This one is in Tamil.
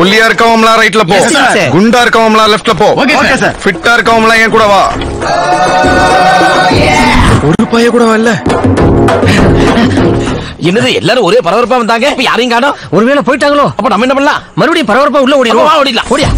ஒல்லியா இருக்கவங்களா ரைட்ல போ. குண்டா இருக்கவங்களா லெஃப்ட்ல போ. ஃபிட்டா இருக்கவங்களா என் கூட வா. ஒரு பைய கூட வரல என்னது எல்லாரும் ஒரே பரபரப்பா வந்தாங்க? இப்ப யாரையும் காணோம்? ஒருவேளை போயிட்டாங்களோ? அப்ப நம்ம என்ன பண்ணலாம்? மறுபடியும் பரபரப்பா உள்ள ஓடிடுவோம். ஓடிடலாம். ஓடியா?